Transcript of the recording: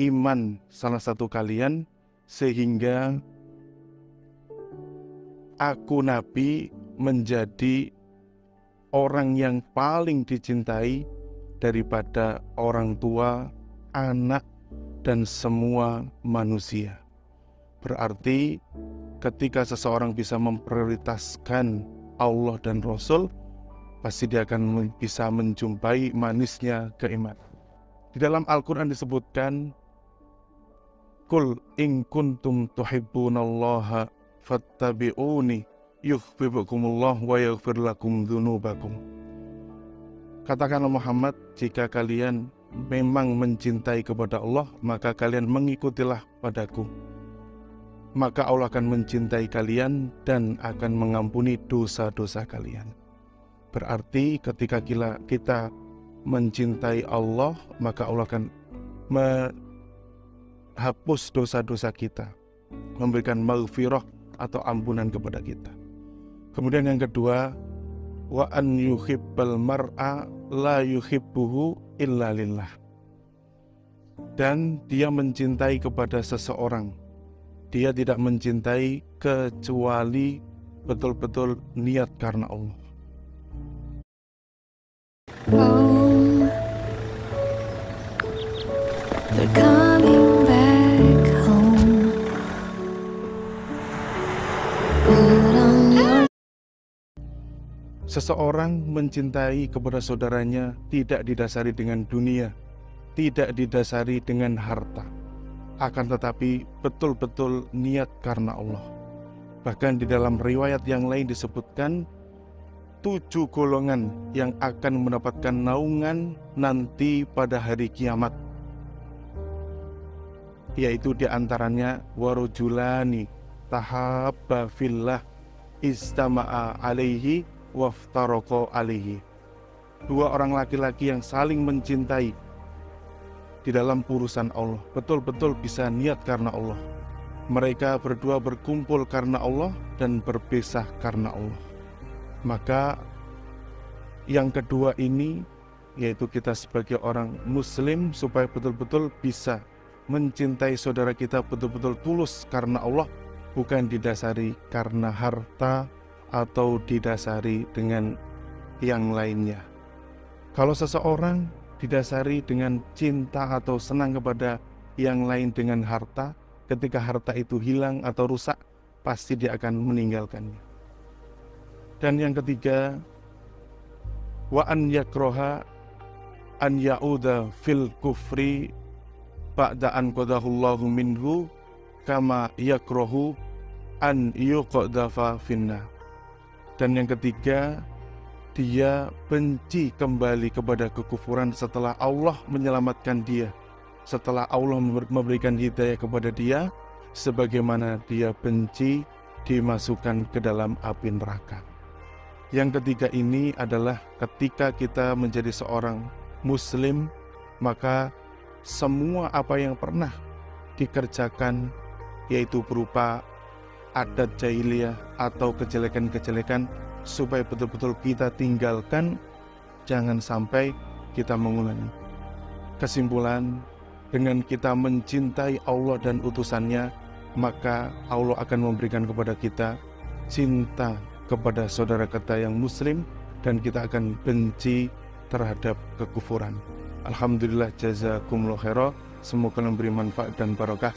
iman salah satu kalian sehingga aku nabi menjadi orang yang paling dicintai daripada orang tua, anak, dan semua manusia. Berarti ketika seseorang bisa memprioritaskan Allah dan Rasul, pasti dia akan bisa menjumpai manisnya keimanan. Di dalam Al-Quran disebutkan, Kul in kuntum tuhibbunallaha fattabi'uni yuhibbukumullah wa yaghfir lakum dzunubakum. Katakanlah Muhammad, jika kalian memang mencintai kepada Allah, maka kalian mengikutilah padaku. Maka Allah akan mencintai kalian dan akan mengampuni dosa-dosa kalian. Berarti ketika kita mencintai Allah, maka Allah akan menghapus dosa-dosa kita, memberikan maghfirah atau ampunan kepada kita. Kemudian yang kedua, wa an yuhibbal mar'a la yuhibbuhu illa lillah. Dan dia mencintai kepada seseorang. Dia tidak mencintai kecuali betul-betul niat karena Allah. home. Seseorang mencintai kepada saudaranya tidak didasari dengan dunia, tidak didasari dengan harta, akan tetapi betul-betul niat karena Allah. Bahkan di dalam riwayat yang lain disebutkan tujuh golongan yang akan mendapatkan naungan nanti pada hari kiamat yaitu di antaranya warujulani tahabba fillah istama'a alaihi waftaroko alaihi dua orang laki-laki yang saling mencintai di dalam urusan Allah. Betul-betul bisa niat karena Allah. Mereka berdua berkumpul karena Allah dan berpisah karena Allah. Maka yang kedua ini yaitu kita sebagai orang muslim supaya betul-betul bisa mencintai saudara kita betul-betul tulus karena Allah bukan didasari karena harta atau didasari dengan yang lainnya. Kalau seseorang didasari dengan cinta atau senang kepada yang lain dengan harta, ketika harta itu hilang atau rusak, pasti dia akan meninggalkannya. Dan yang ketiga, wa an yakroha an ya'udha fil kufri ba'da an qadahullahu minhu kama yakrohu an yuqdafa finna. Dan yang ketiga, dia benci kembali kepada kekufuran setelah Allah menyelamatkan dia. Setelah Allah memberikan hidayah kepada dia, sebagaimana dia benci dimasukkan ke dalam api neraka. Yang ketiga ini adalah ketika kita menjadi seorang muslim, maka semua apa yang pernah dikerjakan yaitu berupa adat jahiliyah atau kejelekan-kejelekan supaya betul-betul kita tinggalkan jangan sampai kita mengulangi. Kesimpulan, dengan kita mencintai Allah dan utusannya, maka Allah akan memberikan kepada kita cinta kepada saudara kita yang muslim dan kita akan benci terhadap kekufuran. Alhamdulillah jazakumullah khairah. Semoga memberi manfaat dan barokah.